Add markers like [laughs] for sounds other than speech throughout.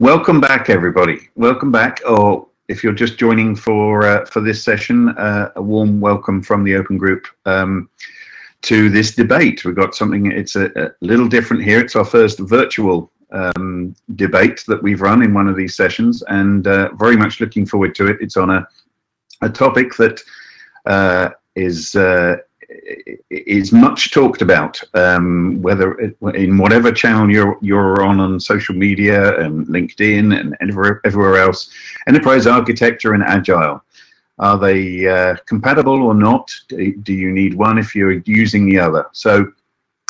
Welcome back, everybody. Welcome back, or if you're just joining for uh, for this session, uh, a warm welcome from the Open Group um, to this debate. We've got something. It's a, a, little different here. It's our first virtual um, debate that we've run in one of these sessions, and uh, very much looking forward to it. It's on a a topic that uh, is uh, is much talked about, um, whether it, in whatever channel you're you're on on social media and LinkedIn and everywhere, everywhere else. Enterprise architecture and agile are they uh, compatible or not? Do, you need one if you're using the other? So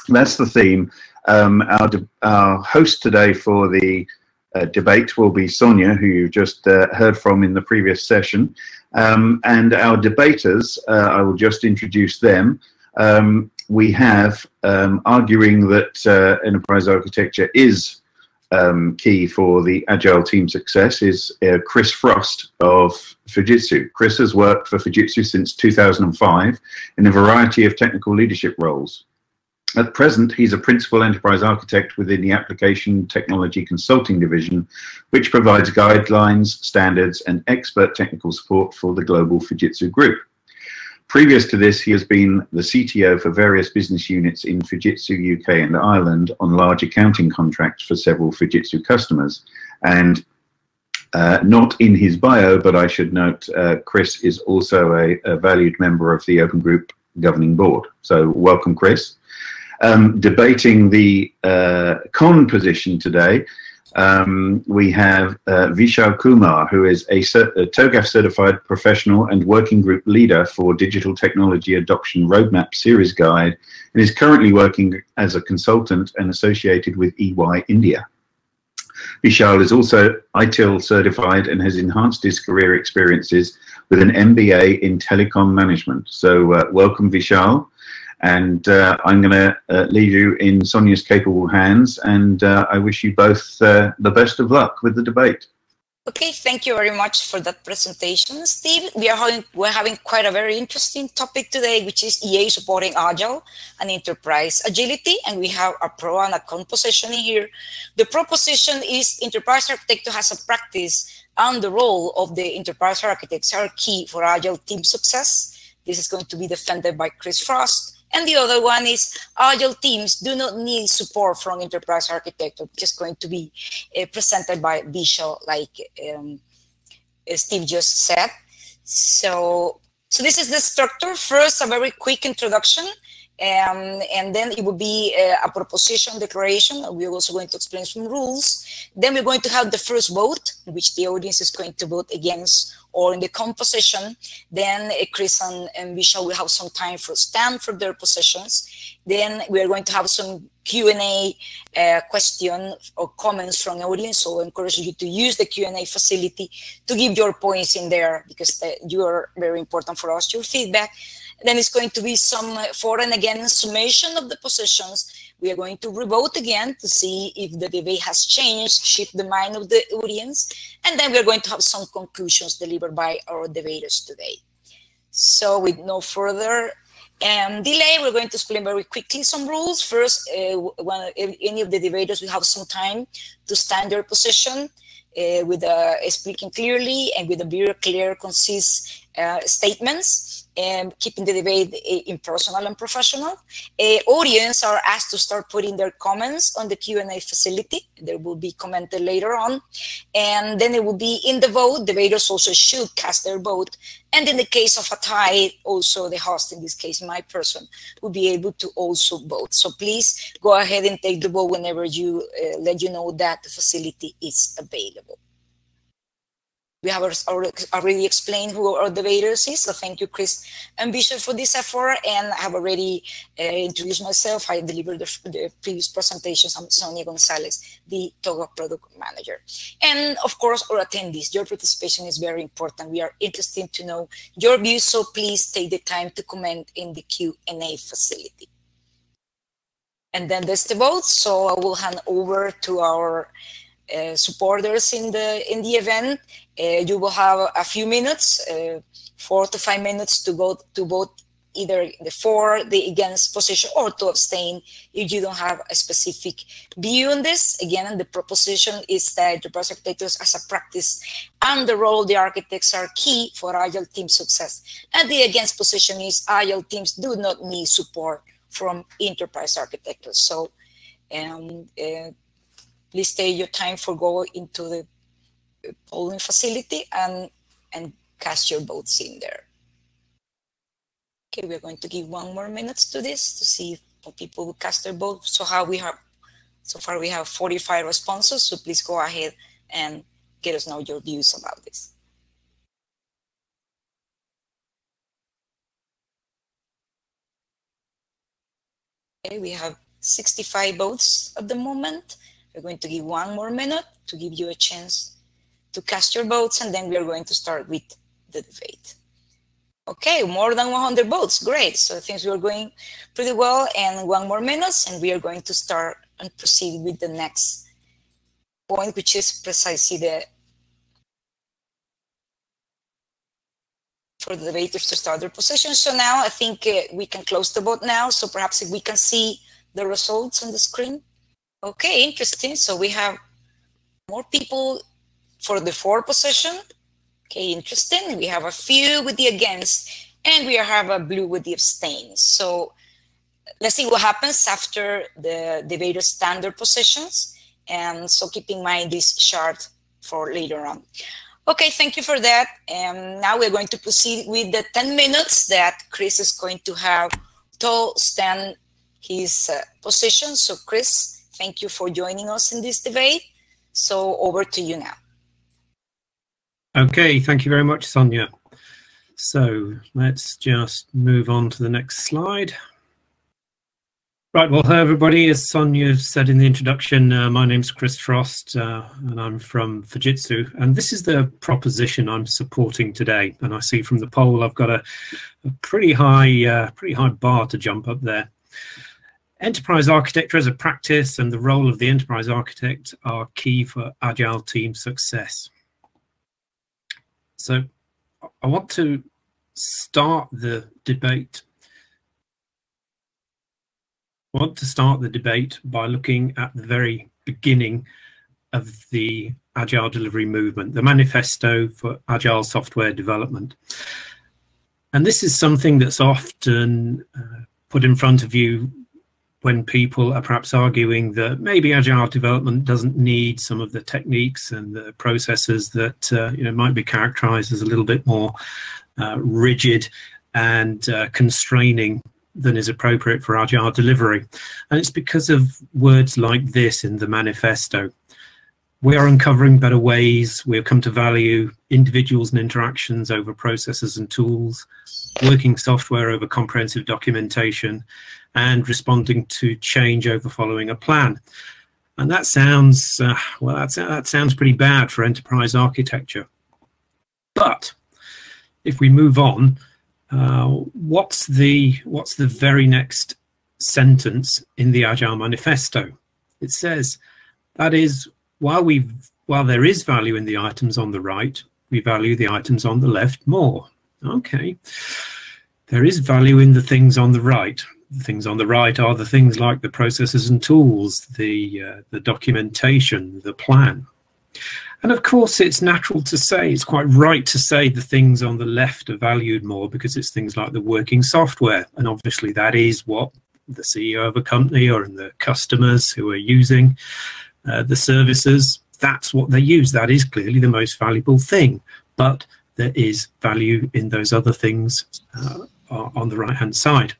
that's the theme. Um, our, our host today for the uh, debate will be Sonia, who you just uh, heard from in the previous session. Um, and our debaters, uh, I will just introduce them. Um, we have um, arguing that uh, enterprise architecture is um, key for the agile team success is uh, Chris Frost of Fujitsu. Chris has worked for Fujitsu since 2005 in a variety of technical leadership roles. At present, he's a principal enterprise architect within the Application Technology Consulting Division, which provides guidelines, standards, and expert technical support for the global Fujitsu Group. Previous to this, he has been the CTO for various business units in Fujitsu UK and Ireland on large accounting contracts for several Fujitsu customers. And uh, not in his bio, but I should note uh, Chris is also a, a valued member of the Open Group governing board. So welcome, Chris um, debating the uh, con position today, um, we have uh, Vishal Kumar, who is a, a TOGAF certified professional and working group leader for Digital Technology Adoption Roadmap Series Guide, and is currently working as a consultant and associated with EY India. Vishal is also ITIL certified and has enhanced his career experiences with an MBA in telecom management. So, uh, welcome, Vishal. And uh, I'm going to uh, leave you in Sonia's capable hands, and uh, I wish you both the best of luck with the debate. Okay, thank you very much for that presentation, Steve. We are having, we're having quite a very interesting topic today, which is EA supporting Agile and enterprise agility. And we have a pro and a con position here. The proposition is enterprise architecture has a practice and the role of the enterprise architects are key for Agile team success. This is going to be defended by Chris Frost. And the other one is agile teams do not need support from enterprise architecture, which is going to be uh, presented by Vishal, like um, Steve just said. So, so this is the structure. First, a very quick introduction. Um, and then it will be uh, a proposition declaration. We're also going to explain some rules. Then we're going to have the first vote, in which the audience is going to vote against or in the composition, then Chris and, and Vishal will have some time for stand for their positions. Then we are going to have some Q&A uh, question or comments from the audience. So I encourage you to use the Q&A facility to give your points in there because the, you are very important for us, your feedback. Then it's going to be some for and against summation of the positions we are going to revote again to see if the debate has changed, shift the mind of the audience, and then we're going to have some conclusions delivered by our debaters today. So with no further um, delay, we're going to explain very quickly some rules. First, uh, when any of the debaters will have some time to stand their position uh, with uh, speaking clearly and with a very clear, concise uh, statements and keeping the debate eh, impersonal and professional. Uh, audience are asked to start putting their comments on the Q&A facility. They will be commented later on. And then it will be in the vote. Debaters also should cast their vote. And in the case of a tie, also the host, in this case, my person, will be able to also vote. So please go ahead and take the vote whenever you uh, let you know that the facility is available we have already explained who our debaters is. So thank you, Chris and Vishal, for this effort. And I have already uh, introduced myself. I delivered the, the, previous presentations. I'm Sonia Gonzalez, the TOGAF product manager. And of course, our attendees, your participation is very important. We are interested to know your views. So please take the time to comment in the Q&A facility. And then there's the vote. So I will hand over to our supporters in the in the event. Uh, you will have a few minutes, uh, four to five minutes to go to vote either the for, the against position, or to abstain if you don't have a specific view on this. Again, the proposition is that enterprise architectures as a practice and the role of the architects are key for agile team success. And the against position is agile teams do not need support from enterprise architectures. So um, uh, please take your time for go into the uh, polling facility and, and cast your votes in there. Okay, we're going to give one more minute to this to see if people will cast their vote. So how we have, so far we have 45 responses. So please go ahead and get us know your views about this. Okay, we have 65 votes at the moment. We're going to give one more minute to give you a chance to cast your votes, and then we are going to start with the debate. Okay, more than 100 votes. Great. So things were going pretty well. And one more minutes, and we are going to start and proceed with the next point, which is precisely the for the debaters to start their position. So now I think uh, we can close the vote now. So perhaps if we can see the results on the screen. Okay, interesting. So we have more people for the for position Okay, interesting. We have a few with the against, and we have a blue with the abstain. So let's see what happens after the debater standard positions. And so keep in mind this chart for later on. Okay, thank you for that. And now we're going to proceed with the 10 minutes that Chris is going to have to stand his uh, position. So Chris, thank you for joining us in this debate. So over to you now. Okay, thank you very much, Sonia. So let's just move on to the next slide. Right, well, hello everybody. As Sonia said in the introduction, uh, my name's Chris Frost uh, and I'm from Fujitsu. And this is the proposition I'm supporting today. And I see from the poll I've got a, a pretty high, uh, pretty high bar to jump up there. Enterprise architecture as a practice and the role of the enterprise architect are key for agile team success. So I want to start the debate. I want to start the debate by looking at the very beginning of the Agile delivery movement, the manifesto for Agile software development. And this is something that's often uh, put in front of you when people are perhaps arguing that maybe agile development doesn't need some of the techniques and the processes that uh, you know might be characterized as a little bit more uh, rigid and uh, constraining than is appropriate for agile delivery. And it's because of words like this in the manifesto. We are uncovering better ways. We have come to value individuals and interactions over processes and tools working software over comprehensive documentation and responding to change over following a plan. And that sounds, uh, well, that sounds pretty bad for enterprise architecture. But if we move on, uh, what's the what's the very next sentence in the Agile Manifesto? It says that is while we while there is value in the items on the right, we value the items on the left more. Okay, there is value in the things on the right the things on the right are the things like the processes and tools, the uh, the documentation, the plan. And of course, it's natural to say, it's quite right to say the things on the left are valued more because it's things like the working software. And obviously, that is what the CEO of a company or the customers who are using uh, the services, that's what they use. That is clearly the most valuable thing. But there is value in those other things uh, on the right hand side.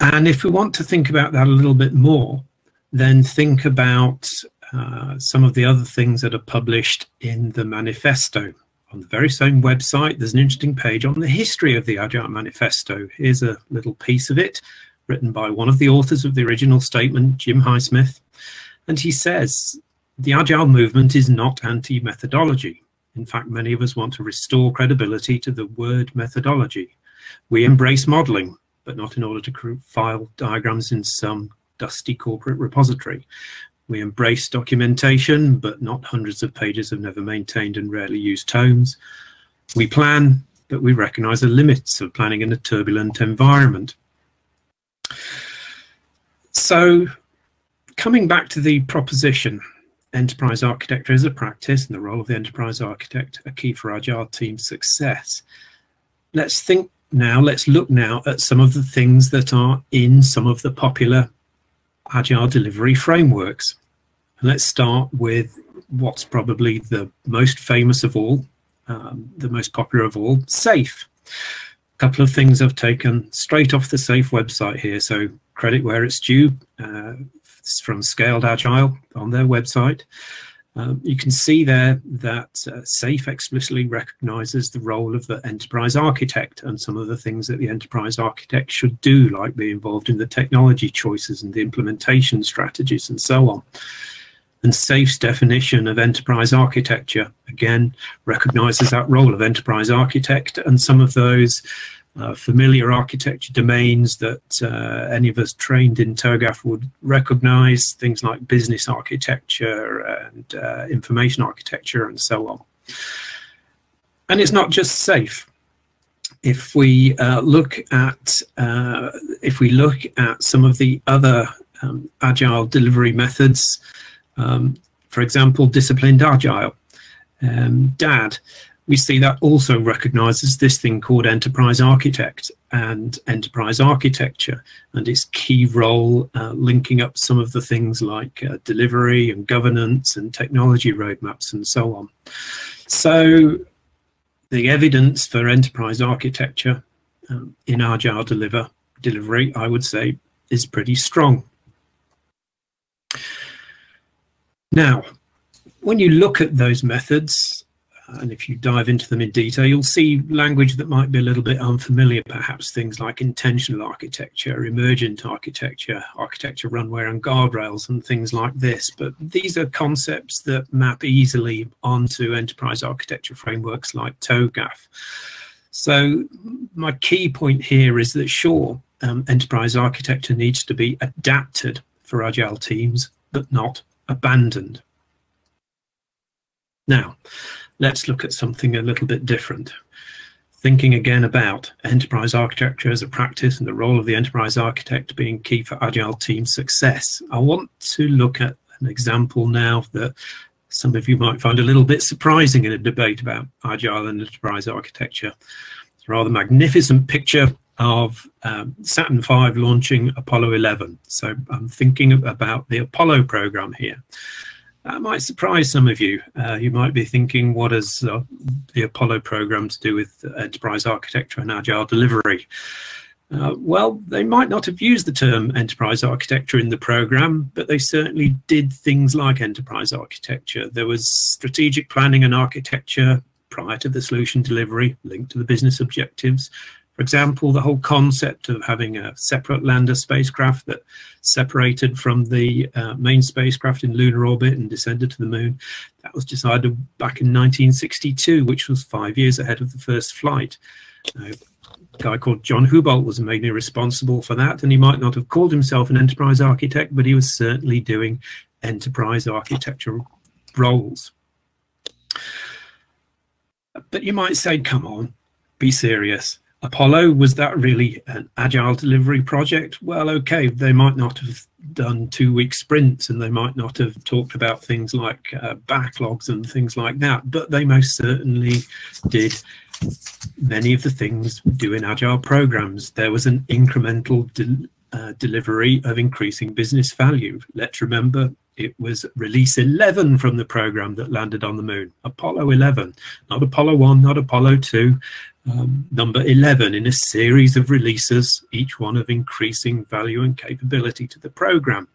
And if we want to think about that a little bit more, then think about uh, some of the other things that are published in the manifesto. On the very same website, there's an interesting page on the history of the Agile Manifesto. Here's a little piece of it written by one of the authors of the original statement, Jim Highsmith. And he says, the Agile movement is not anti-methodology. In fact, many of us want to restore credibility to the word methodology. We hmm. embrace modeling, but not in order to file diagrams in some dusty corporate repository. We embrace documentation, but not hundreds of pages of never maintained and rarely used tomes. We plan, but we recognize the limits of planning in a turbulent environment. So coming back to the proposition, enterprise architecture is a practice and the role of the enterprise architect a key for agile team success. Let's think now, let's look now at some of the things that are in some of the popular agile delivery frameworks. And let's start with what's probably the most famous of all, um, the most popular of all, SAFe. A couple of things I've taken straight off the SAFe website here, so credit where it's due. Uh, from Scaled Agile on their website. Um, you can see there that uh, SAFe explicitly recognizes the role of the enterprise architect and some of the things that the enterprise architect should do, like be involved in the technology choices and the implementation strategies and so on. And SAFe's definition of enterprise architecture, again, recognizes that role of enterprise architect and some of those uh, familiar architecture domains that uh, any of us trained in TOGAF would recognize, things like business architecture and uh, information architecture and so on. And it's not just SAFe. If we uh, look at uh, if we look at some of the other um, agile delivery methods, um, for example, disciplined agile, um, DAD, we see that also recognizes this thing called enterprise architect and enterprise architecture and its key role uh, linking up some of the things like uh, delivery and governance and technology roadmaps and so on. So the evidence for enterprise architecture um, in Agile deliver, delivery, I would say, is pretty strong. Now, when you look at those methods, and if you dive into them in detail, you'll see language that might be a little bit unfamiliar, perhaps things like intentional architecture, emergent architecture, architecture runway and guardrails, and things like this. But these are concepts that map easily onto enterprise architecture frameworks like TOGAF. So my key point here is that sure, um, enterprise architecture needs to be adapted for agile teams, but not abandoned. Now, let's look at something a little bit different. Thinking again about enterprise architecture as a practice and the role of the enterprise architect being key for agile team success. I want to look at an example now that some of you might find a little bit surprising in a debate about agile and enterprise architecture. It's a rather magnificent picture of um, Saturn V launching Apollo 11. So I'm thinking about the Apollo program here. That might surprise some of you. Uh, you might be thinking, what does uh, the Apollo program to do with enterprise architecture and agile delivery? Uh, well, they might not have used the term enterprise architecture in the program, but they certainly did things like enterprise architecture. There was strategic planning and architecture prior to the solution delivery linked to the business objectives. For example, the whole concept of having a separate lander spacecraft that separated from the uh, main spacecraft in lunar orbit and descended to the moon, that was decided back in 1962, which was five years ahead of the first flight. a guy called John Houbolt was mainly responsible for that, and he might not have called himself an enterprise architect, but he was certainly doing enterprise architecture roles. But you might say, come on, be serious Apollo, was that really an agile delivery project? Well, okay, they might not have done two week sprints and they might not have talked about things like uh, backlogs and things like that, but they most certainly did many of the things we do in agile programs. There was an incremental de uh, delivery of increasing business value. Let's remember it was release 11 from the program that landed on the moon, Apollo 11, not Apollo 1, not Apollo 2, um, number 11 in a series of releases, each one of increasing value and capability to the program.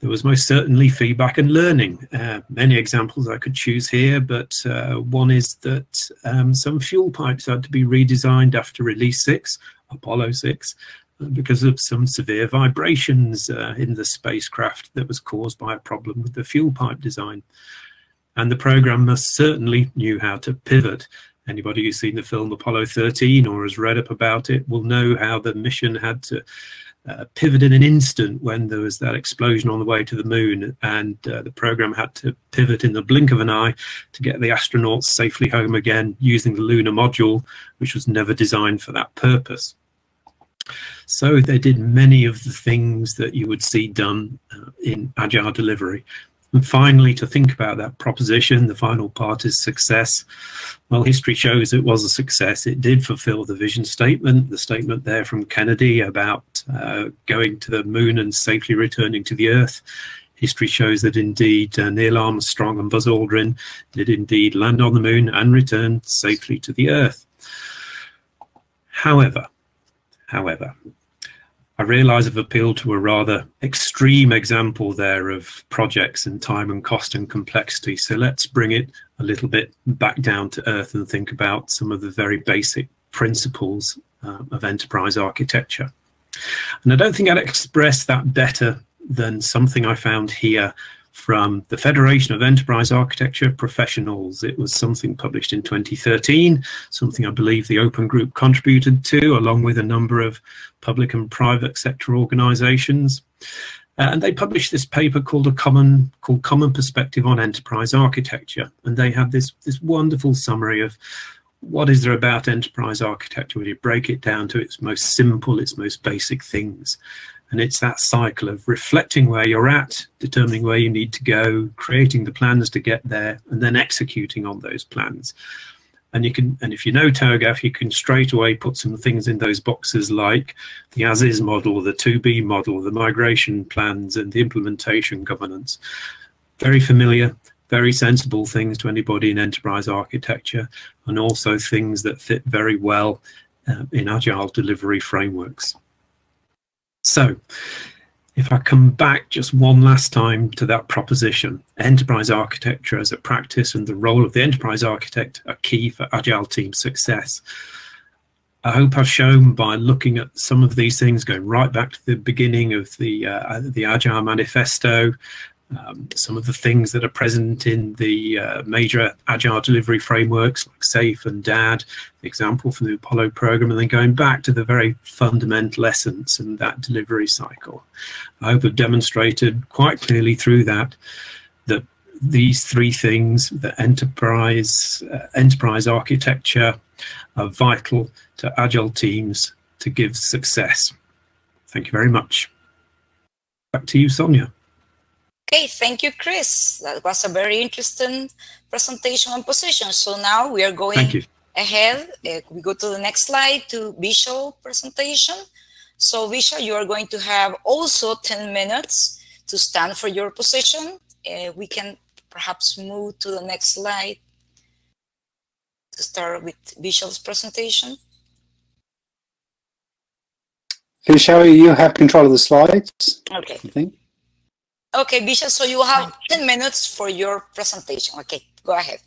There was most certainly feedback and learning. Uh, many examples I could choose here, but uh, one is that um, some fuel pipes had to be redesigned after release 6, Apollo 6, uh, because of some severe vibrations uh, in the spacecraft that was caused by a problem with the fuel pipe design. And the program certainly knew how to pivot Anybody who's seen the film Apollo 13 or has read up about it will know how the mission had to uh, pivot in an instant when there was that explosion on the way to the moon, and uh, the program had to pivot in the blink of an eye to get the astronauts safely home again using the lunar module, which was never designed for that purpose. So they did many of the things that you would see done uh, in agile delivery. And finally, to think about that proposition, the final part is success. Well, history shows it was a success. It did fulfill the vision statement, the statement there from Kennedy about uh, going to the moon and safely returning to the Earth. History shows that indeed uh, Neil Armstrong and Buzz Aldrin did indeed land on the moon and return safely to the Earth. However, however, I realize I've appealed to a rather extreme example there of projects and time and cost and complexity. So let's bring it a little bit back down to earth and think about some of the very basic principles uh, of enterprise architecture. And I don't think I'd express that better than something I found here from the Federation of Enterprise Architecture Professionals. It was something published in 2013, something I believe the Open Group contributed to, along with a number of public and private sector organizations. Uh, and they published this paper called a common called Common Perspective on Enterprise Architecture. And they have this, this wonderful summary of what is there about enterprise architecture when you break it down to its most simple, its most basic things. And it's that cycle of reflecting where you're at, determining where you need to go, creating the plans to get there, and then executing on those plans. And you can, and if you know TOGAF, you can straight away put some things in those boxes like the as-is model, the to-be model, the migration plans, and the implementation governance. Very familiar, very sensible things to anybody in enterprise architecture, and also things that fit very well uh, in agile delivery frameworks. So if I come back just one last time to that proposition, enterprise architecture as a practice and the role of the enterprise architect are key for agile team success. I hope I've shown by looking at some of these things, going right back to the beginning of the uh, the Agile Manifesto, um, some of the things that are present in the uh, major agile delivery frameworks like SAFe and DAD, the example from the Apollo program, and then going back to the very fundamental essence and that delivery cycle. I hope I've demonstrated quite clearly through that that these three things, the enterprise, uh, enterprise architecture, are vital to agile teams to give success. Thank you very much. Back to you, Sonia. Okay, thank you, Chris. That was a very interesting presentation on position. So now we are going ahead. Uh, we go to the next slide to Vishal presentation. So Vishal, you are going to have also 10 minutes to stand for your position. Uh, we can perhaps move to the next slide to start with Vishal's presentation. Vishal, you have control of the slides. Okay. I think. Okay, Vishal, so you have 10 minutes for your presentation. Okay, go ahead.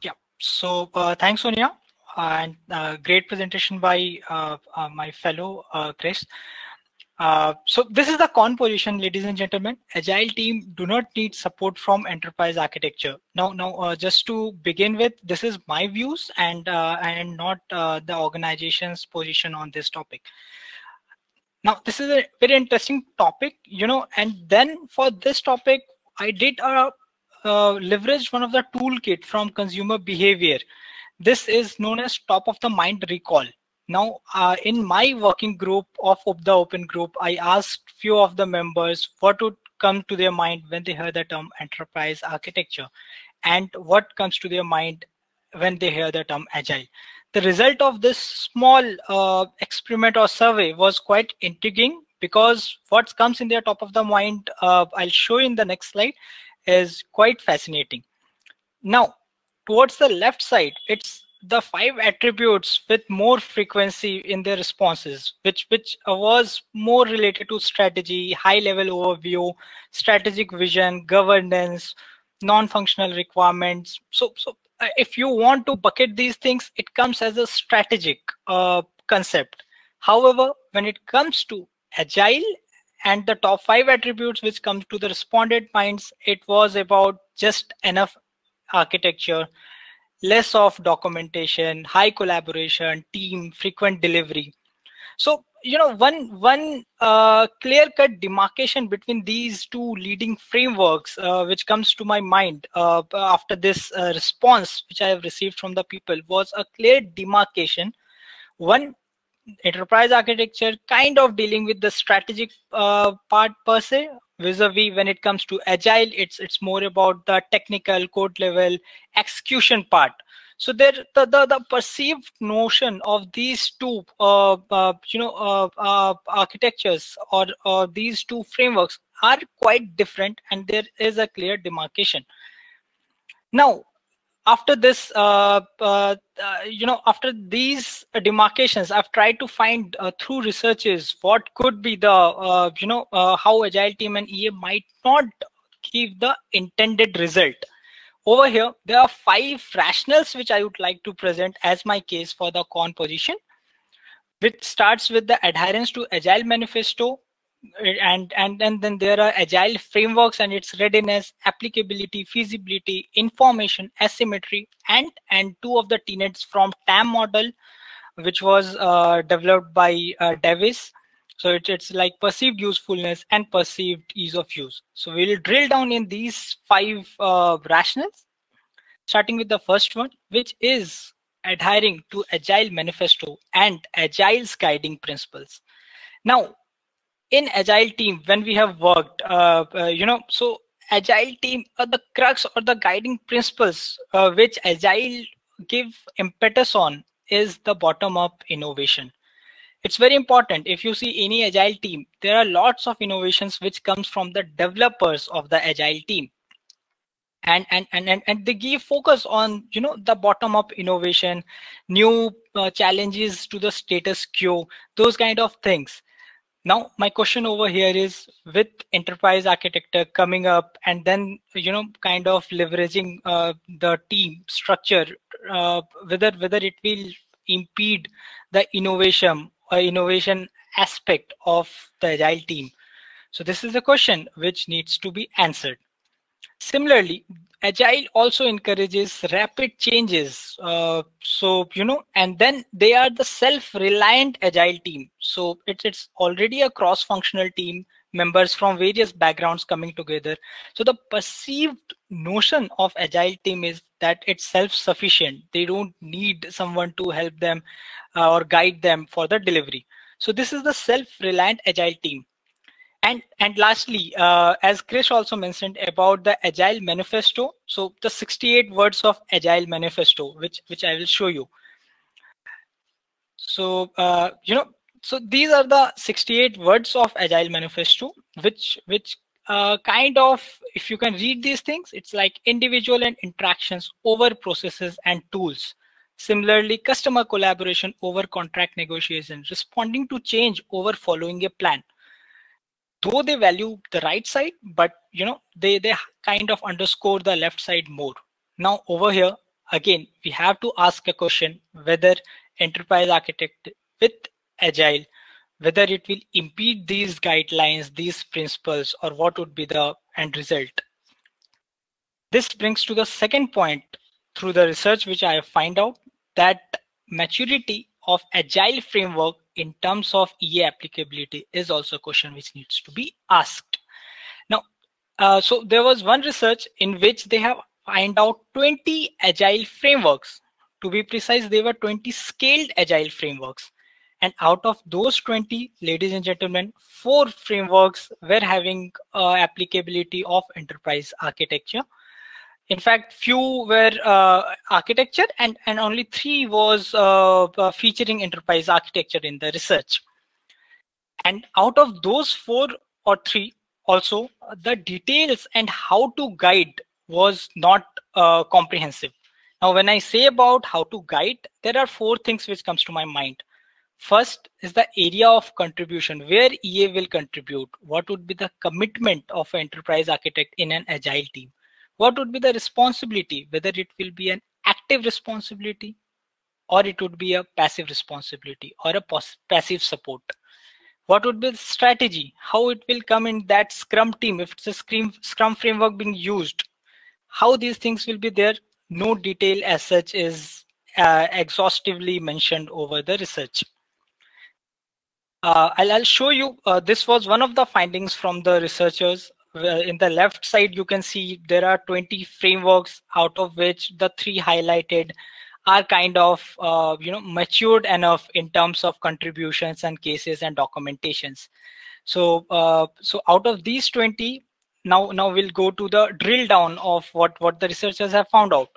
Yeah, so uh, thanks, Sonia, and uh, great presentation by uh, uh my fellow uh, Chris. Uh, so this is the con position, ladies and gentlemen. Agile team do not need support from enterprise architecture. Now, now, just to begin with, this is my views and and not the organization's position on this topic now this is a very interesting topic you know and then for this topic i did uh, uh, leverage one of the toolkit from consumer behavior. This is known as top of the mind recall. Now uh, in my working group of, of the open group i asked few of the members what would come to their mind when they hear the term enterprise architecture and what comes to their mind when they hear the term agile the result of this small uh, experiment or survey was quite intriguing because what comes in their top of the mind, uh, I'll show you in the next slide, is quite fascinating. Now, towards the left side, it's the five attributes with more frequency in their responses, which which was more related to strategy, high level overview, strategic vision, governance, non-functional requirements. So, so if you want to bucket these things, it comes as a strategic uh, concept. However, when it comes to agile and the top five attributes which come to the respondent minds, it was about just enough architecture, less of documentation, high collaboration, team, frequent delivery. So you know one one uh, clear cut demarcation between these two leading frameworks uh, which comes to my mind uh, after this uh, response which i have received from the people was a clear demarcation. One enterprise architecture kind of dealing with the strategic uh, part per se vis-a-vis when it comes to agile it's it's more about the technical code level execution part so there the, the, the perceived notion of these two uh, uh, you know uh, uh architectures or, or these two frameworks are quite different and there is a clear demarcation. Now after this uh, uh, you know after these demarcations i've tried to find through researches what could be the you know how agile team and ea might not give the intended result over here, there are five rationals which I would like to present as my case for the con position, which starts with the adherence to Agile Manifesto, and and and then there are agile frameworks and its readiness applicability feasibility information asymmetry and and two of the tenets from tam model which was uh, developed by uh, davis so it, it's like perceived usefulness and perceived ease of use. So we'll drill down in these five uh, rationales, starting with the first one, which is adhering to Agile Manifesto and Agile's guiding principles. Now, in Agile team, when we have worked, uh, uh, you know, so Agile team, are the crux or the guiding principles uh, which Agile give impetus on is the bottom-up innovation it's very important. If you see any agile team there are lots of innovations which comes from the developers of the agile team. And and and and, and they give focus on you know the bottom up innovation new uh, challenges to the status quo those kind of things. Now my question over here is with enterprise architecture coming up and then you know kind of leveraging uh, the team structure uh, whether whether it will impede the innovation innovation aspect of the agile team. So this is a question which needs to be answered. Similarly agile also encourages rapid changes uh, so you know and then they are the self-reliant agile team. So it's, it's already a cross-functional team members from various backgrounds coming together so the perceived notion of agile team is that it's self-sufficient they don't need someone to help them uh, or guide them for the delivery. So this is the self-reliant agile team. And, and lastly, uh, as Chris also mentioned about the Agile Manifesto, so the 68 words of Agile Manifesto, which, which I will show you. So, uh, you know, so these are the 68 words of Agile Manifesto, which, which uh, kind of, if you can read these things, it's like individual and interactions over processes and tools. Similarly, customer collaboration over contract negotiation, responding to change over following a plan. Though they value the right side, but you know, they, they kind of underscore the left side more. Now over here, again, we have to ask a question whether enterprise architect with agile, whether it will impede these guidelines, these principles, or what would be the end result. This brings to the second point through the research which I have find out that maturity of agile framework in terms of EA applicability is also a question which needs to be asked. Now, uh, so there was one research in which they have find out 20 agile frameworks. To be precise, they were 20 scaled agile frameworks. And out of those 20, ladies and gentlemen, four frameworks were having uh, applicability of enterprise architecture. In fact few were uh, architecture and and only three was uh, uh, featuring enterprise architecture in the research. And out of those four or three also the details and how to guide was not uh, comprehensive. Now when i say about how to guide there are four things which comes to my mind first is the area of contribution where ea will contribute. What would be the commitment of an enterprise architect in an agile team? What would be the responsibility whether it will be an active responsibility or it would be a passive responsibility or a passive support? What would be the strategy? How it will come in that scrum team? If it's a scrum, scrum framework being used how these things will be there? No detail as such is uh, exhaustively mentioned over the research uh, I'll, I'll, show you. Uh, this was one of the findings from the researchers. in the left side, you can see there are 20 frameworks, out of which the three highlighted are kind of uh, you know matured enough in terms of contributions and cases and documentations. So uh, so out of these 20, now now we'll go to the drill down of what what the researchers have found out.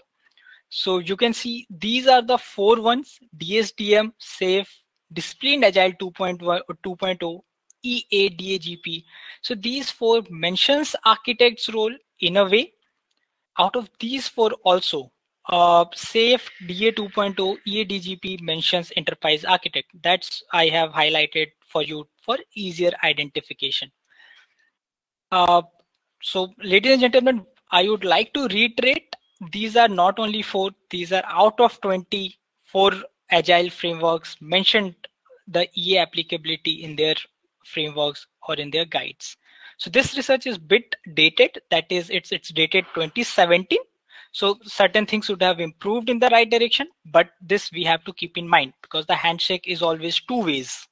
So you can see these are the four ones: DSDM, SAFe, Disciplined Agile 2.1 2.0, EADAGP. So these four mentions architect's role in a way. Out of these four also, uh, SAFe DA 2.0 EADGP mentions enterprise architect. That's I have highlighted for you for easier identification. Uh, so ladies and gentlemen, I would like to reiterate these are not only four, these are out of 24 agile frameworks mentioned the EA applicability in their frameworks or in their guides. So this research is bit dated, that is it's it's dated 2017. So certain things would have improved in the right direction, but this we have to keep in mind because the handshake is always two ways.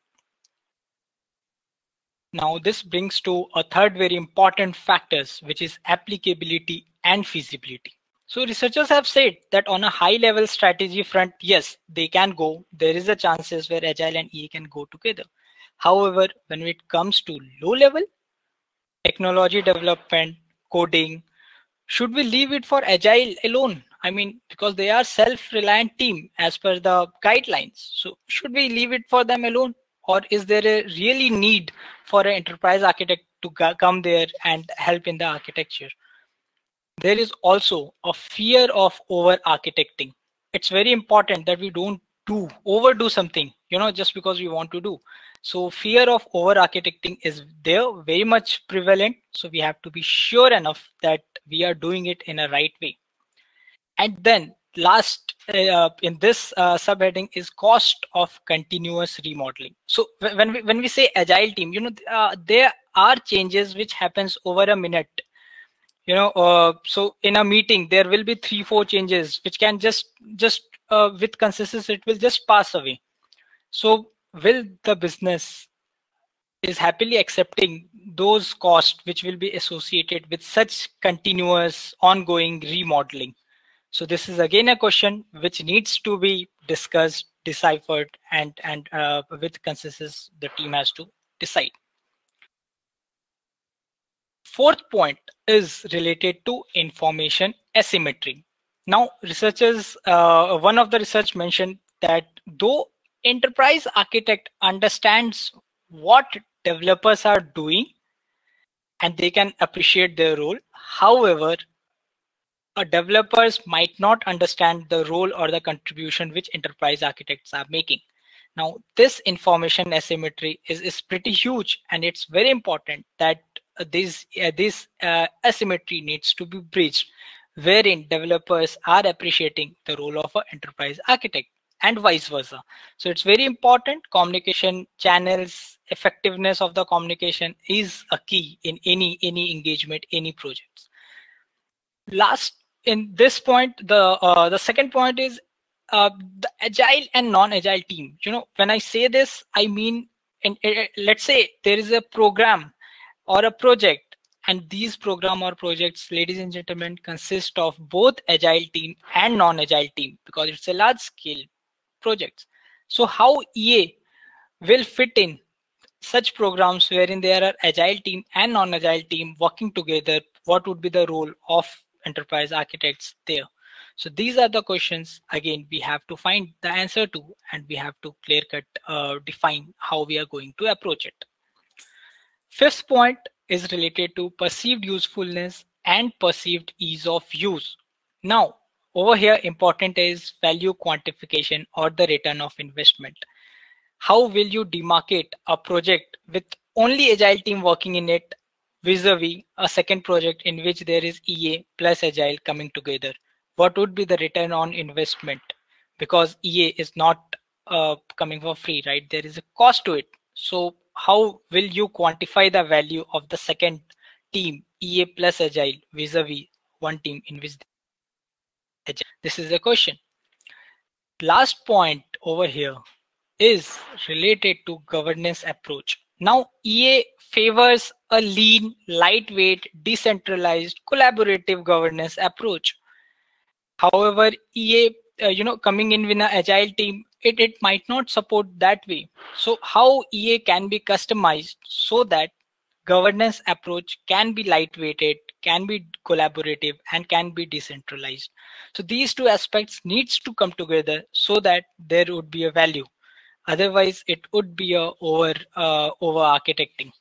Now this brings to a third very important factors, which is applicability and feasibility. So researchers have said that on a high level strategy front, yes, they can go. There is a chances where agile and EA can go together. However, when it comes to low level technology development, coding, should we leave it for agile alone? I mean, because they are self-reliant team as per the guidelines. So should we leave it for them alone? Or is there a really need for an enterprise architect to come there and help in the architecture? There is also a fear of over architecting it's very important that we don't do overdo something you know just because we want to do. So fear of over architecting is there very much prevalent. So we have to be sure enough that we are doing it in a right way. And then last uh, in this uh, subheading is cost of continuous remodeling. So when we when we say agile team you know uh, there are changes which happens over a minute you know uh, so in a meeting there will be three four changes which can just just uh, with consensus it will just pass away. So will the business is happily accepting those costs which will be associated with such continuous ongoing remodeling? So this is again a question which needs to be discussed deciphered and and uh, with consensus the team has to decide Fourth point is related to information asymmetry. Now, researchers, uh, one of the research mentioned that though enterprise architect understands what developers are doing and they can appreciate their role. However, developers might not understand the role or the contribution which enterprise architects are making. Now, this information asymmetry is, is pretty huge and it's very important that this uh, this uh, asymmetry needs to be bridged wherein developers are appreciating the role of an enterprise architect and vice versa. So it's very important. Communication channels effectiveness of the communication is a key in any any engagement any projects. Last in this point the uh, the second point is uh, the agile and non-agile team. You know when i say this i mean in, let's say there is a program or a project. And these program or projects ladies and gentlemen consist of both agile team and non-agile team because it's a large scale projects. so how ea will fit in such programs wherein there are agile team and non-agile team working together what would be the role of enterprise architects there? So these are the questions again we have to find the answer to and we have to clear cut uh, define how we are going to approach it Fifth point is related to perceived usefulness and perceived ease of use. Now, over here, important is value quantification or the return of investment. How will you demarcate a project with only agile team working in it vis-a-vis a second project in which there is EA plus agile coming together? What would be the return on investment? Because EA is not uh, coming for free, right? There is a cost to it. So how will you quantify the value of the second team EA plus Agile vis-a-vis one team in which Agile? This is the question. Last point over here is related to governance approach. Now, EA favors a lean, lightweight, decentralized, collaborative governance approach. However, EA, uh, you know, coming in with an agile team, it, it might not support that way. So how EA can be customized so that governance approach can be lightweighted, can be collaborative, and can be decentralized. So these two aspects needs to come together so that there would be a value. Otherwise, it would be a over uh, over architecting.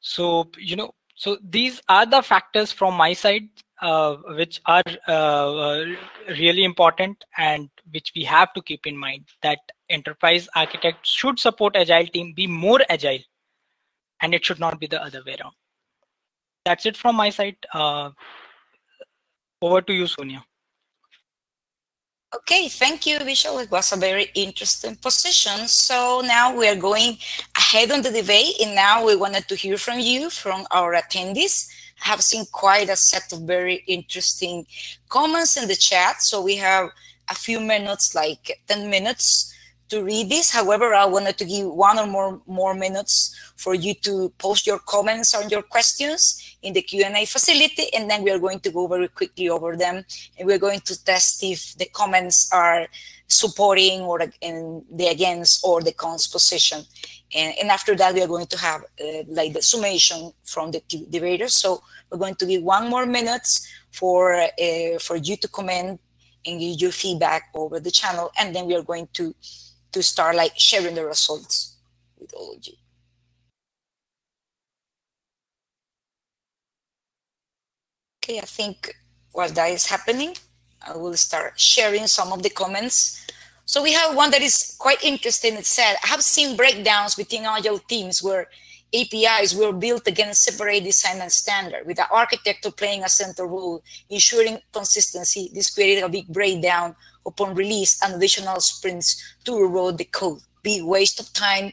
So you know, so these are the factors from my side uh, which are uh, uh, really important and which we have to keep in mind that enterprise architect should support agile team be more agile and it should not be the other way around that's it from my side uh, over to you sonia Okay, thank you, Vishal. It was a very interesting position. So now we are going ahead on the debate, and now we wanted to hear from you, from our attendees. Have seen quite a set of very interesting comments in the chat. So we have a few minutes, like 10 minutes to read this. However, I wanted to give one or more, more minutes for you to post your comments or your questions in the Q&A facility, and then we are going to go very quickly over them, and we're going to test if the comments are supporting or in the against or the cons position. And, and after that, we are going to have uh, like the summation from the debaters. So we're going to give one more minutes for uh, for you to comment and give your feedback over the channel, and then we are going to to start like sharing the results with all of you. Okay, I think while that is happening, I will start sharing some of the comments. So we have one that is quite interesting. It said, I have seen breakdowns between agile teams where APIs were built against separate design and standard, with the architecture playing a central role, ensuring consistency. This created a big breakdown upon release and additional sprints to rewrote the code. Big waste of time.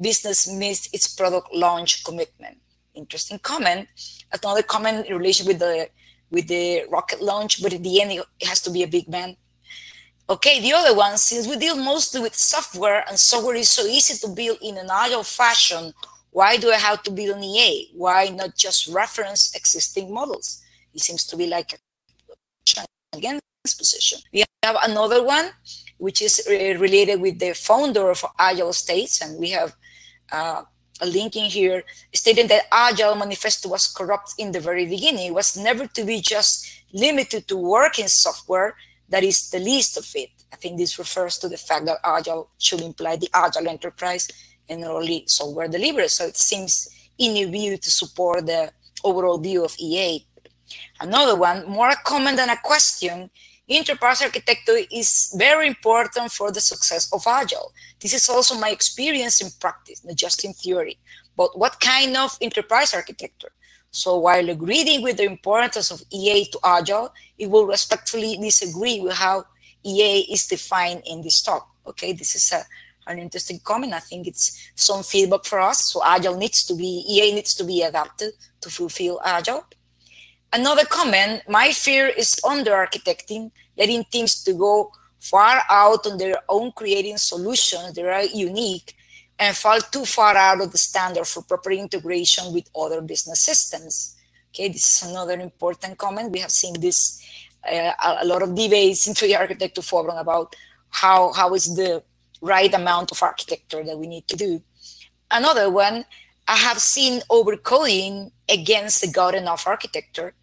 Business missed its product launch commitment. Interesting comment. Another comment in relation with the with the rocket launch, but at the end it has to be a big bang. Okay, the other one, since we deal mostly with software and software is so easy to build in an agile fashion, why do I have to build an EA? Why not just reference existing models? It seems to be like a against position. We have another one, which is uh, related with the founder of Agile States, and we have uh, a link in here stating that Agile Manifesto was corrupt in the very beginning. It was never to be just limited to working software. That is the least of it. I think this refers to the fact that Agile should imply the Agile enterprise and not only software delivery. So it seems in your view to support the overall view of EA. Another one, more a comment than a question, enterprise architecture is very important for the success of Agile. This is also my experience in practice, not just in theory. But what kind of enterprise architecture? So while agreeing with the importance of EA to Agile, it will respectfully disagree with how EA is defined in this talk. Okay, this is a, an interesting comment. I think it's some feedback for us. So Agile needs to be, EA needs to be adapted to fulfill Agile. Another comment, my fear is under architecting, letting teams to go far out on their own creating solutions that are unique and fall too far out of the standard for proper integration with other business systems. Okay, this is another important comment. We have seen this uh, a lot of debates [laughs] into the architecture forum about how how is the right amount of architecture that we need to do. Another one, I have seen overcoding against the God enough architecture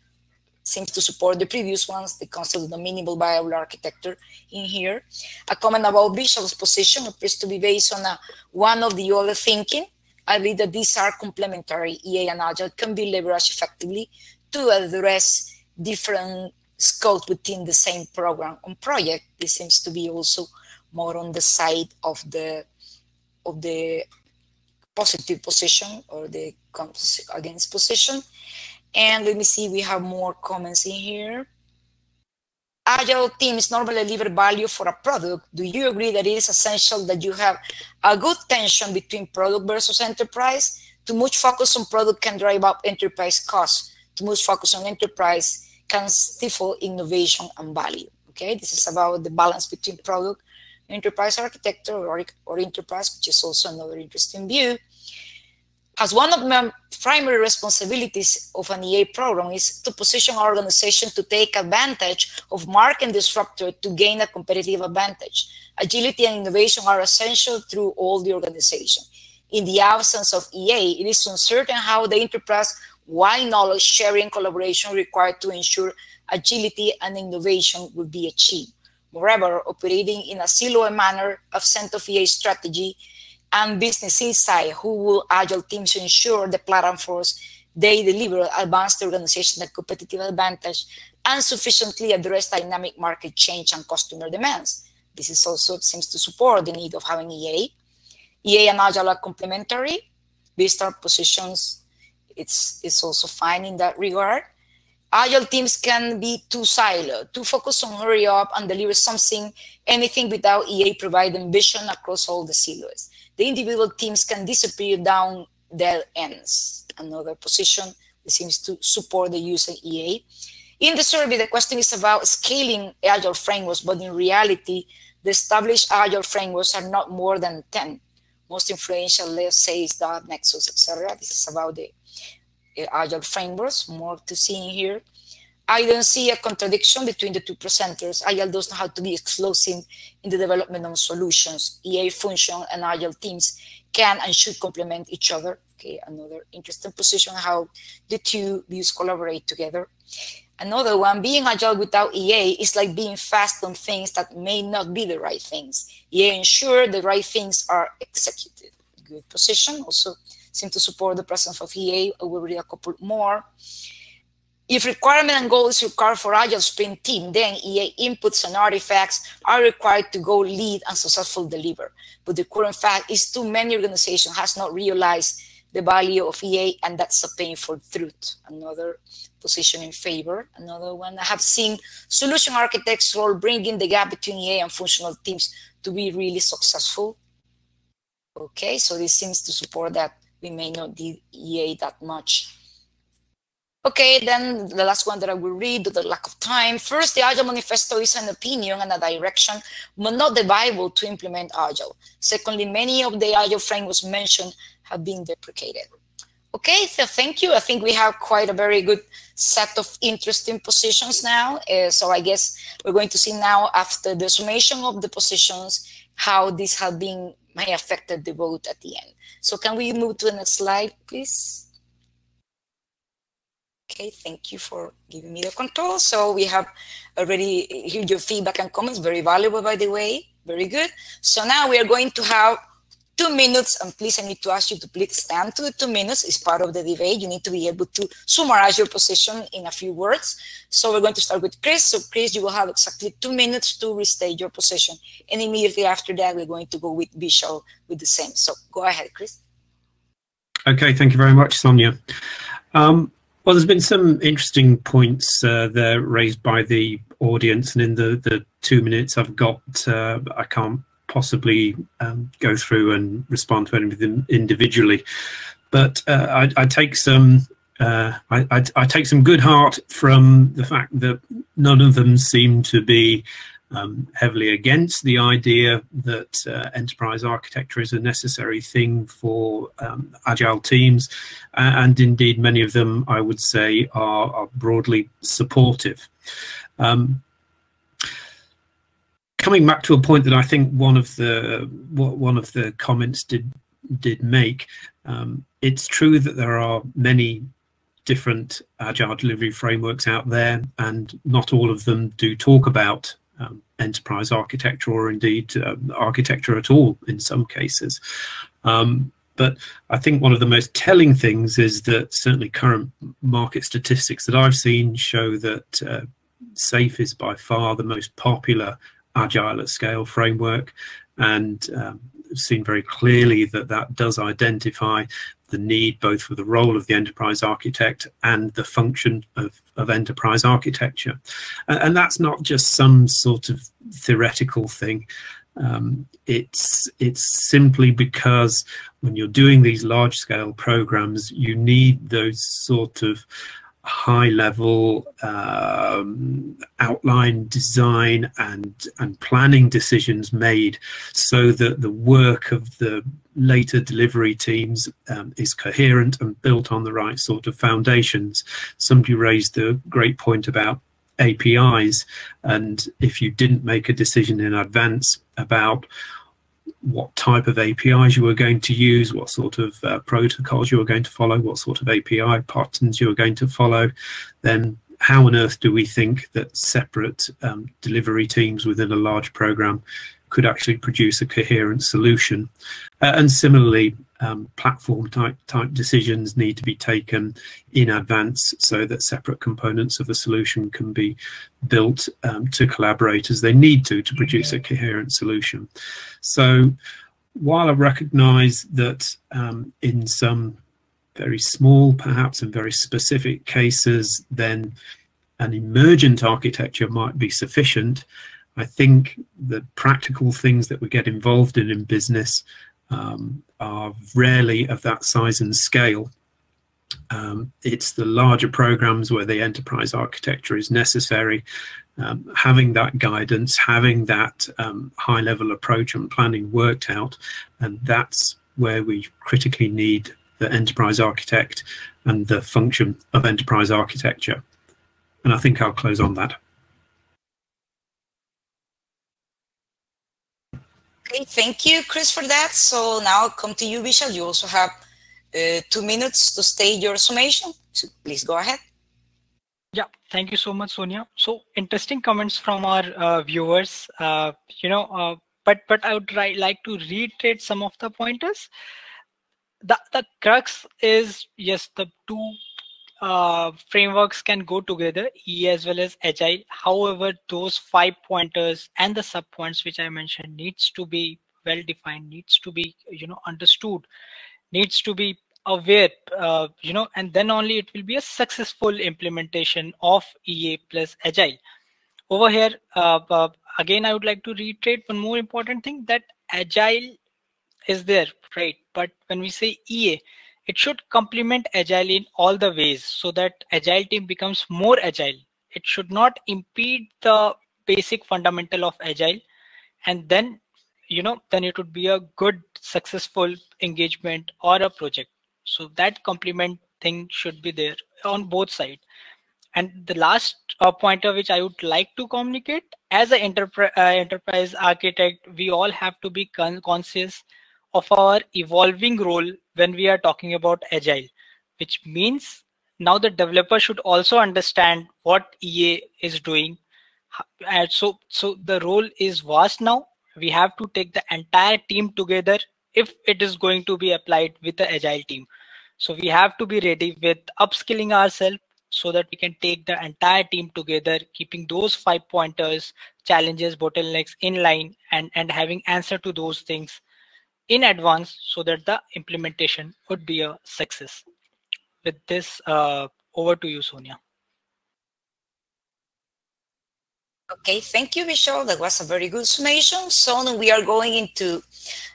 seems to support the previous ones, the concept of the minimal viable architecture in here. A comment about Vishal's position appears to be based on a, one of the other thinking. I believe that these are complementary. EA and Agile can be leveraged effectively to address different scopes within the same program or project. This seems to be also more on the side of the of the positive position or the against position. And let me see, we have more comments in here. Agile teams normally deliver value for a product. Do you agree that it is essential that you have a good tension between product versus enterprise? Too much focus on product can drive up enterprise costs. Too much focus on enterprise can stifle innovation and value. Okay, this is about the balance between product enterprise architecture or, or enterprise, which is also another interesting view, as one of my primary responsibilities of an EA program is to position our organization to take advantage of market disruptor to gain a competitive advantage. Agility and innovation are essential through all the organization. In the absence of EA, it is uncertain how the enterprise wide knowledge sharing collaboration required to ensure agility and innovation will be achieved. Moreover, operating in a siloed manner of EA strategy and business insight who will agile teams ensure the platforms they deliver advanced organizational competitive advantage and sufficiently address dynamic market change and customer demands. This is also seems to support the need of having EA. EA and Agile are complementary. Vishal's positions, it's, it's also fine in that regard. Agile teams can be too siloed, too focused on hurry up and deliver something, anything without EA providing vision across all the silos the individual teams can disappear down their ends. Another position that seems to support the use of EA. In the survey, the question is about scaling Agile frameworks, but in reality, the established Agile frameworks are not more than 10. Most influential, let's say, is the Nexus, etc. This is about the Agile frameworks, more to see in here. I don't see a contradiction between the two presenters. Agile does not have to be exclusive in the development of solutions. EA function and Agile teams can and should complement each other. Okay, another interesting position how the two views collaborate together. Another one, being agile without EA is like being fast on things that may not be the right things. EA ensure the right things are executed. Good position, also seem to support the presence of EA. I will read a couple more. If requirement and goal is required for Agile Sprint team, then EA inputs and artifacts are required to go lead and successful deliver. But the current fact is too many organizations has not realized the value of EA, and that's a painful truth. Another position in favor. Another one, I have seen solution architects role bringing the gap between EA and functional teams to be really successful. Okay, so this seems to support that we may not need EA that much. Okay, then the last one that I will read, the lack of time. First, the Agile Manifesto is an opinion and a direction, but not the Bible to implement Agile. Secondly, many of the Agile frameworks mentioned have been deprecated. Okay, so thank you. I think we have quite a very good set of interesting positions now. Uh, so I guess we're going to see now after the summation of the positions, how this has been may affected the vote at the end. So can we move to the next slide, please? Okay, thank you for giving me the control. So we have already heard your feedback and comments, very valuable, by the way. Very good. So now we are going to have two minutes, and please, I need to ask you to please stand to the two minutes. It's part of the debate. You need to be able to summarize your position in a few words. So we're going to start with Chris. So Chris, you will have exactly two minutes to restate your position. And immediately after that, we're going to go with Vishal with the same. So go ahead, Chris. Okay, thank you very much, Sonia. Um, well, there's been some interesting points uh, there raised by the audience, and in the, the two minutes I've got, uh, I can't possibly um, go through and respond to any of them individually. But uh, I, I, take some uh, I, I, I, take some good heart from the fact that none of them seem to be um, heavily against the idea that uh, enterprise architecture is a necessary thing for um, agile teams, and indeed many of them, I would say, are, are broadly supportive. Um, coming back to a point that I think one of the one of the comments did did make, um, it's true that there are many different agile delivery frameworks out there, and not all of them do talk about um, enterprise architecture or indeed uh, architecture at all in some cases. Um, but I think one of the most telling things is that certainly current market statistics that I've seen show that uh, SAFe is by far the most popular agile at scale framework and um, seen very clearly that that does identify the need both for the role of the enterprise architect and the function of, of enterprise architecture. And, and that's not just some sort of theoretical thing. Um, it's it's simply because when you're doing these large scale programs, you need those sort of high level um, outline design and and planning decisions made so that the work of the later delivery teams um, is coherent and built on the right sort of foundations. Somebody raised the great point about apis and if you didn't make a decision in advance about what type of APIs you were going to use, what sort of uh, protocols you were going to follow, what sort of API patterns you were going to follow, then how on earth do we think that separate um, delivery teams within a large program could actually produce a coherent solution? Uh, and similarly, um, platform type type decisions need to be taken in advance so that separate components of a solution can be built um, to collaborate as they need to to produce a coherent solution. So while I recognize that um, in some very small, perhaps in very specific cases, then an emergent architecture might be sufficient. I think the practical things that we get involved in in business um, are rarely of that size and scale. Um, it's the larger programs where the enterprise architecture is necessary. Um, having that guidance, having that um, high level approach and planning worked out, and that's where we critically need the enterprise architect and the function of enterprise architecture. And I think I'll close on that. Okay, thank you, Chris, for that. So now I'll come to you, Vishal. You also have uh, two minutes to state your summation. So please go ahead. Yeah, thank you so much, Sonia. So interesting comments from our uh, viewers. Uh, you know, uh, but but I would like to reiterate some of the pointers. The the crux is yes, the two uh, frameworks can go together, E as well as Agile. However, those five pointers and the sub points which I mentioned needs to be well defined, needs to be you know understood, needs to be aware, uh, you know, and then only it will be a successful implementation of EA plus Agile. Over here, uh, uh, again, I would like to reiterate one more important thing that Agile is there, right? But when we say EA, it should complement agile in all the ways so that agile team becomes more agile. It should not impede the basic fundamental of agile. And then you know then it would be a good successful engagement or a project. So that complement thing should be there on both sides. And the last uh, pointer which i would like to communicate as an enterprise, uh, enterprise architect we all have to be con conscious of our evolving role when we are talking about agile which means now the developer should also understand what ea is doing. And so so the role is vast now. We have to take the entire team together if it is going to be applied with the agile team. So we have to be ready with upskilling ourselves so that we can take the entire team together keeping those five pointers challenges bottlenecks in line and and having answer to those things in advance so that the implementation would be a success. With this, uh, over to you, Sonia. Okay, thank you, Vishal. That was a very good summation. So now we are going into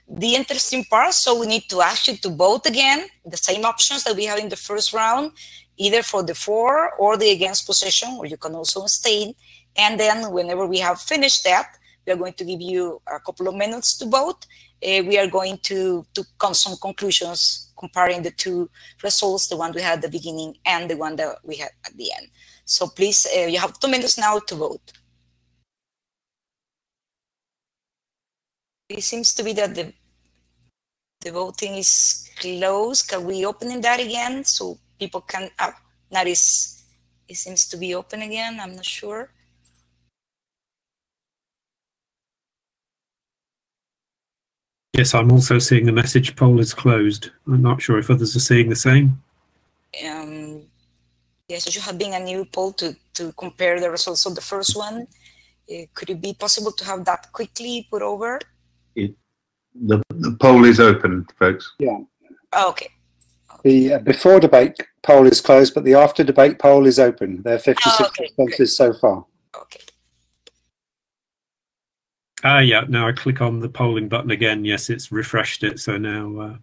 the interesting part. So we need to ask you to vote again, the same options that we had in the first round, either for the for or the against position, or you can also abstain. And then whenever we have finished that, we are going to give you a couple of minutes to vote uh, we are going to, to come some conclusions comparing the two results, the one we had at the beginning and the one that we had at the end. So please, uh, you have two minutes now to vote. It seems to be that the the voting is closed. Can we open that again so people can? Oh, that is. It seems to be open again. I'm not sure. Yes, I'm also seeing the message poll is closed. I'm not sure if others are seeing the same. Um, yes, it should have been a new poll to, to compare the results of the first one. Uh, could it be possible to have that quickly put over? It, the, the poll is open, folks. Yeah. Oh, okay. The uh, before debate poll is closed, but the after debate poll is open. There are 56 oh, okay. responses so far. Okay. Ah, yeah. Now I click on the polling button again. Yes, it's refreshed it. So now uh,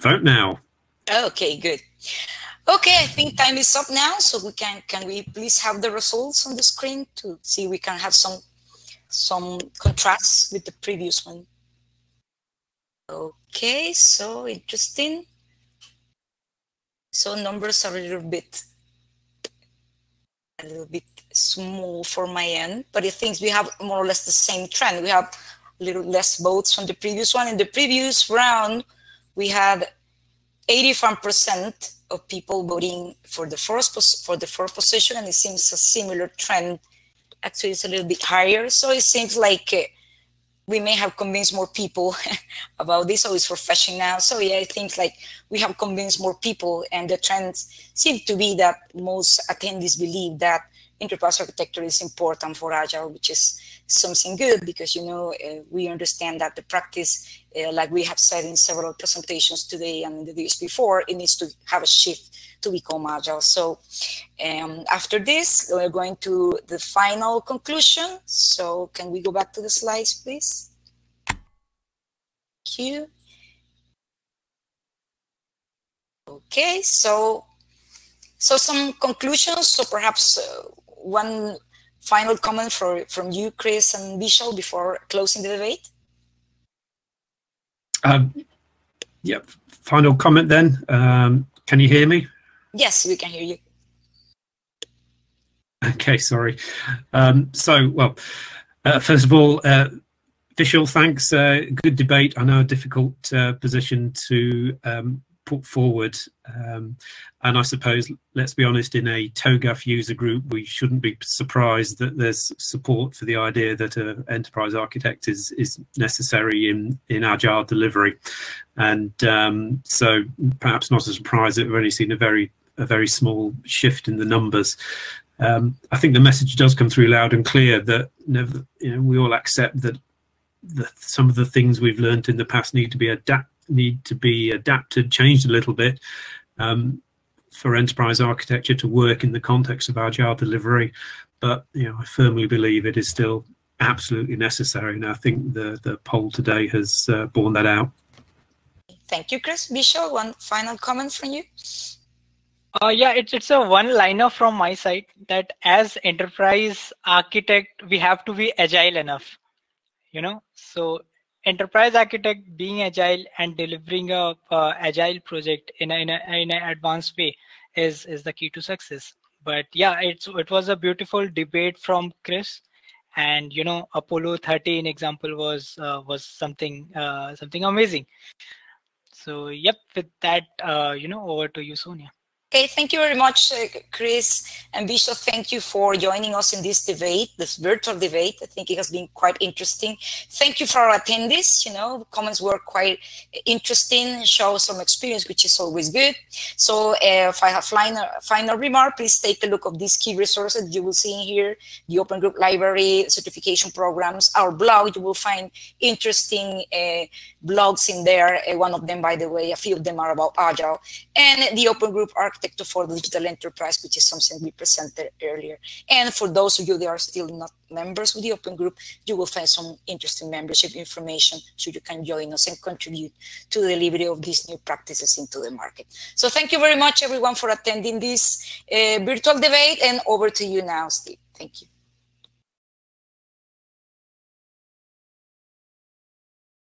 vote now. Okay, good. Okay, I think time is up now, so we can can we please have the results on the screen to see we can have some some contrasts with the previous one. Okay, so interesting. So numbers are a little bit a little bit small for my end, but it thinks we have more or less the same trend. We have a little less votes from the previous one. In the previous round, we had 85% of people voting for the first for the first position, and it seems a similar trend. Actually, it's a little bit higher. So it seems like uh, we may have convinced more people [laughs] about this. So it's refreshing now. So yeah, I think like we have convinced more people, and the trends seem to be that most attendees believe that enterprise architecture is important for agile which is something good because you know uh, we understand that the practice uh, like we have said in several presentations today and in the days before it needs to have a shift to become agile. So um, after this we're going to the final conclusion. So can we go back to the slides please? Thank you. Okay so so some conclusions so perhaps uh, one final comment for, from you, Chris and Vishal, before closing the debate? Um, yeah, final comment then. Um, can you hear me? Yes, we can hear you. Okay, sorry. Um, so, well, uh, first of all, uh, Vishal, thanks. Uh, good debate. I know a difficult uh, position to um, put forward. Um, and I suppose, let's be honest, in a TOGAF user group, we shouldn't be surprised that there's support for the idea that an enterprise architect is is necessary in in agile delivery. And um, so, perhaps not a surprise that we've only seen a very a very small shift in the numbers. Um, I think the message does come through loud and clear that never, you know, we all accept that the, some of the things we've learned in the past need to be adapted need to be adapted, changed a little bit um, for enterprise architecture to work in the context of agile delivery. But you know, I firmly believe it is still absolutely necessary, and I think the the poll today has uh, borne that out. Thank you, Chris. Vishal, one final comment from you. Uh, yeah, it's it's a one liner from my side that as enterprise architect, we have to be agile enough. You know, so enterprise architect being agile and delivering a uh, agile project in a, in a in an advanced way is is the key to success. But yeah it's it was a beautiful debate from chris. And you know apollo 13 example was uh, was something uh, something amazing. So yep with that uh, you know over to you sonia Okay, thank you very much, uh, Chris and Vishal. Thank you for joining us in this debate, this virtual debate. I think it has been quite interesting. Thank you for our attendees. You know, comments were quite interesting, show some experience, which is always good. So uh, if I have final, final remark, please take a look of these key resources you will see in here, the Open Group Library, certification programs, our blog, you will find interesting uh, blogs in there. Uh, one of them, by the way, a few of them are about Agile. And the Open Group Architecture for the Digital Enterprise, which is something we presented earlier. And for those of you that are still not members with the Open Group, you will find some interesting membership information so you can join us and contribute to the delivery of these new practices into the market. So thank you very much, everyone, for attending this uh, virtual debate. And over to you now, Steve. Thank you.